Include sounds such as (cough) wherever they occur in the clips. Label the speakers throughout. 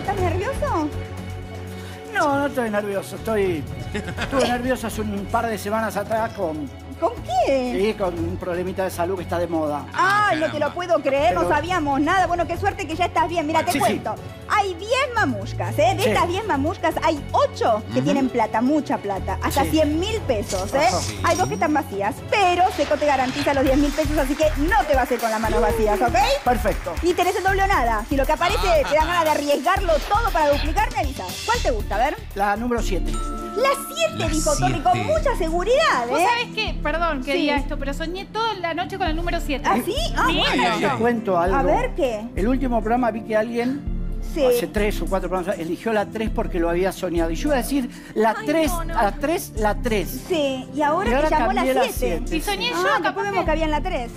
Speaker 1: ¿estás nervioso?
Speaker 2: No, no estoy nervioso. Estoy. Estuve (laughs) nervioso hace un par de semanas atrás con.
Speaker 1: ¿Con qué?
Speaker 2: Sí, con un problemita de salud que está de moda.
Speaker 1: Ay, no te lo puedo creer, no sabíamos nada. Bueno, qué suerte que ya estás bien. Mira, te
Speaker 2: Sí, sí.
Speaker 1: cuento. Hay 10 mamushkas, ¿eh? De
Speaker 2: Sí.
Speaker 1: estas 10 mamushkas hay 8 que tienen plata, mucha plata. Hasta
Speaker 2: Sí.
Speaker 1: 100 mil pesos, ¿eh? Hay dos que están vacías, pero Seco te garantiza los 10 mil pesos, así que no te vas a ir con las manos vacías, ¿ok?
Speaker 2: Perfecto.
Speaker 1: Ni tenés el doble o nada. Si lo que aparece te da ganas de arriesgarlo todo para duplicar, me avisas. ¿Cuál te gusta? A ver.
Speaker 2: La número 7.
Speaker 1: La 7,
Speaker 3: La
Speaker 1: dijo Torri, con
Speaker 3: siete.
Speaker 1: mucha seguridad,
Speaker 4: ¿Vos
Speaker 1: ¿eh?
Speaker 4: sabés qué? Perdón que
Speaker 1: Sí.
Speaker 4: diga esto, pero soñé toda la noche con el número 7.
Speaker 1: ¿Ah, sí? Ah,
Speaker 4: Sí.
Speaker 1: bueno.
Speaker 3: Ay, ay,
Speaker 2: Te
Speaker 3: ay.
Speaker 2: cuento algo.
Speaker 1: A ver, ¿qué?
Speaker 2: El último programa vi que alguien,
Speaker 1: Sí.
Speaker 2: hace tres o cuatro programas, eligió la 3 porque lo había soñado. Y yo iba a decir la 3, la 3, la 3.
Speaker 1: Sí, y ahora
Speaker 2: Y ahora
Speaker 1: te llamó la
Speaker 2: cambié la
Speaker 1: 7.
Speaker 2: siete.
Speaker 4: Y soñé
Speaker 1: Ah,
Speaker 4: yo,
Speaker 1: después
Speaker 4: capaz
Speaker 1: vemos
Speaker 4: que-
Speaker 1: que había en la 3.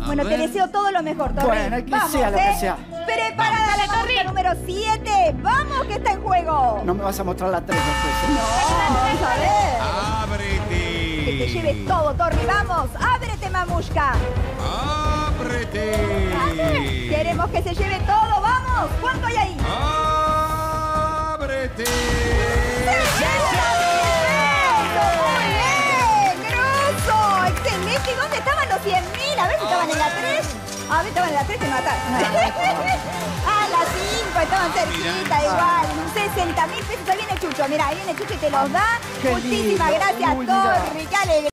Speaker 3: A
Speaker 1: Bueno, te
Speaker 3: ver.
Speaker 1: deseo todo lo mejor, Torri.
Speaker 2: Bueno, que
Speaker 1: Vamos,
Speaker 2: sea lo que
Speaker 1: ¿eh?
Speaker 2: sea.
Speaker 1: Preparada la mamushka número 7. ¡Vamos, que está en juego!
Speaker 2: No me vas a mostrar la 3 después. ¿eh?
Speaker 1: No, vamos.
Speaker 3: ¡Ábrete!
Speaker 1: Que te lleve todo, Torri. ¡Vamos! ¡Ábrete, mamushka!
Speaker 3: ¡Ábrete!
Speaker 1: Queremos que se lleve todo. ¡Vamos! ¿Cuánto hay ahí?
Speaker 3: ¡Ábrete!
Speaker 1: ¡Muy bien! ¡Grosso! ¡Excelente! ¿Y dónde estaban los 100.000? A ver si estaban en la 3. A ver, estaban en la 3, te mataron. ah, la 5, estaban cerquita igual. 60 mil pesos. Ahí viene Chucho, mira, ahí viene Chucho y te los da. Muchísimas gracias. Torri. ¡Qué alegría!